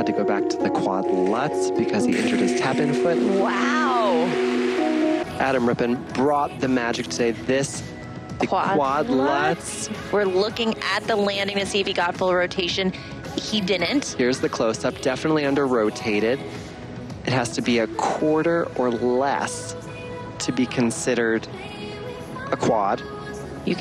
had to go back to the quad lutz because he injured his tapping foot. Wow. Adam Rippon brought the magic today. This, the Quad quad, lutz. We're looking at the landing to see if he got full rotation. He didn't. Here's the close up, definitely under rotated. It has to be a quarter or less to be considered a quad. You can